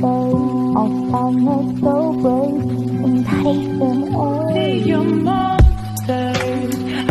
You're your monster.